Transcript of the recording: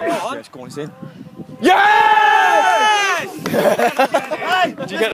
Yes, go on, in. Yes! Did you get